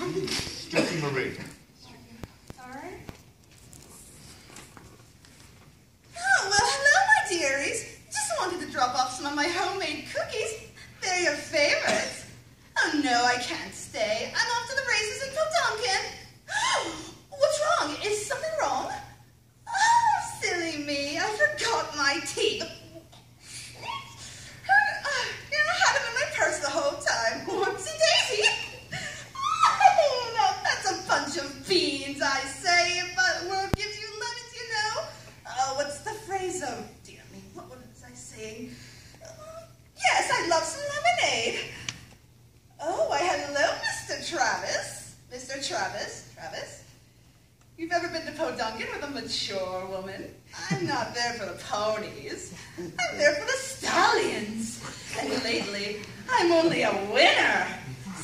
Strictly Marie. Alright. Oh, well, hello, my dearies. Just wanted to drop off some of my homemade cookies. They're your favorites. Oh, no, I can't stay. I'm off to the races in Poduncan. What's wrong? Is something wrong? Oh, silly me. I forgot my teeth. Uh, you know, I had them in my purse the whole time. Whoopsie daisy. Oh, no, that's a bunch of beans, I say. If the world gives you lemons, you know. Oh, what's the phrase? Oh, dear me. What was I saying? Uh, yes, I love some lemonade. Oh, why, hello, Mr. Travis. Mr. Travis. Travis? You've ever been to Poduncan with a mature woman? I'm not there for the ponies. I'm there for the stallions. And lately, I'm only a winner.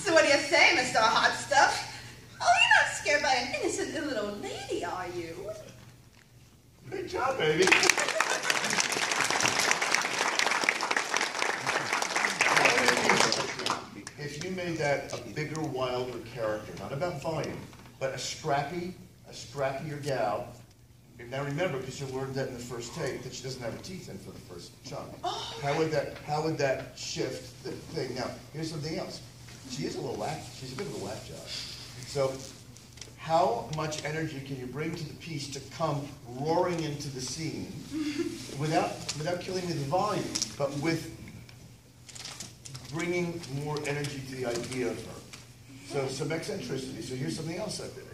So what do you say, Mr. Hot Stuff? Oh, you're not scared by an innocent little lady, are you? Great job, baby. If you made that a bigger, wilder character, not about volume, but a scrappy, a scrappier gal. Now remember, because you learned that in the first take, that she doesn't have her teeth in for the first chunk. Oh, how would that? How would that shift the thing? Now, here's something else. She is a little laugh. She's a bit of a laugh job. So, how much energy can you bring to the piece to come roaring into the scene without without killing the volume, but with bringing more energy to the idea of her? So some eccentricity. So here's something else I did.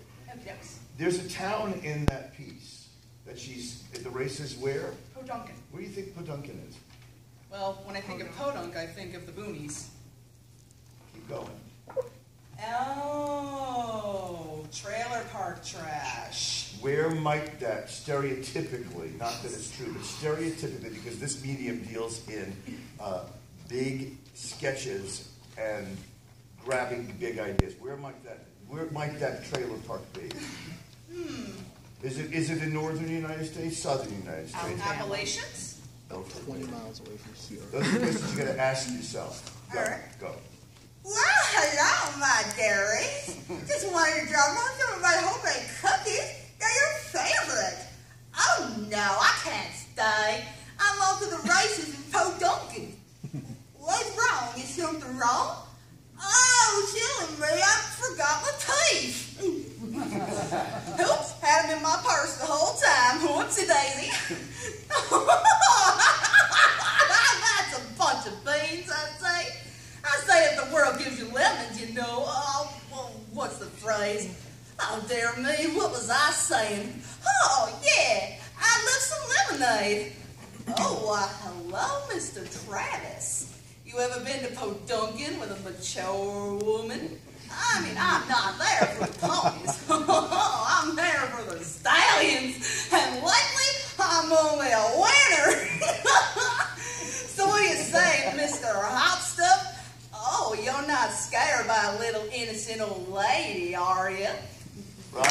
Yes. There's a town in that piece that she's the races where? Poduncan. Where do you think Poduncan is? Well, when I think of Podunk, I think of the boonies. Keep going. Oh, trailer park trash. Where might that stereotypically, not that it's true, but stereotypically, because this medium deals in uh, big sketches and grabbing big ideas, where might that, where might that trailer park be? Is it, is it in northern United States, southern United um, States? Appalachians? Okay. 20 miles away from here. Those are questions you gotta ask yourself. Go, All right. go. Well, hello, my dearies. Just wanted to drop off some of my homemade cookies. They're your favorite. Oh, no, I can't stay. I'm off to the races in Poduncan. What's wrong? Is something wrong? Oh, silly me, I forgot my teeth. My purse the whole time. Whoopsie daisy. That's a bunch of beans, I say. I say if the world gives you lemons, you know. Oh, what's the phrase? Oh, dear me, what was I saying? Oh, yeah, I love some lemonade. Oh, hello, Mr. Travis. You ever been to Poduncan with a mature woman? I mean, I'm not there for the ponies. I'm there for the stallions. And lately, I'm only a winner. so what do you say, Mr. Hot Stuff? Oh, you're not scared by a little innocent old lady, are you? Bravo.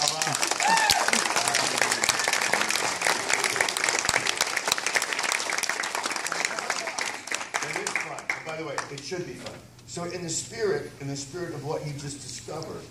It is fun. And by the way, it should be fun. So in the spirit, in the spirit of what you just discovered,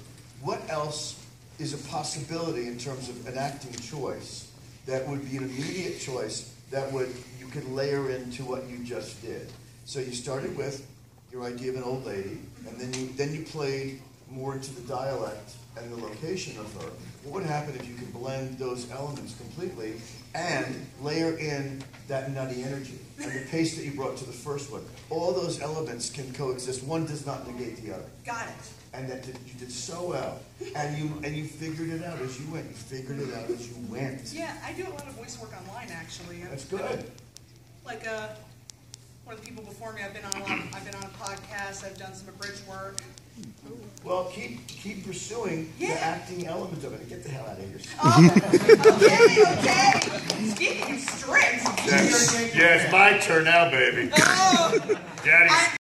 what else is a possibility in terms of an acting choice that would be an immediate choice that would you could layer into what you just did? So you started with your idea of an old lady, and then you then you played more to the dialect and the location of her. What would happen if you could blend those elements completely and layer in that nutty energy and the pace that you brought to the first one? All those elements can coexist. One does not negate the other. Got it. And that did, you did so well, and you and you figured it out as you went. You figured it out as you went. Yeah, I do a lot of voice work online, actually. That's good. Like, uh, one of the people before me, I've been on a lot, I've been on a podcast, I've done some abridged work. Well, keep keep pursuing the acting element of it. Get the hell out of here. Oh, okay, okay. Speaking of strips. Yes, yeah, it's my turn now, baby. Oh, Daddy's I-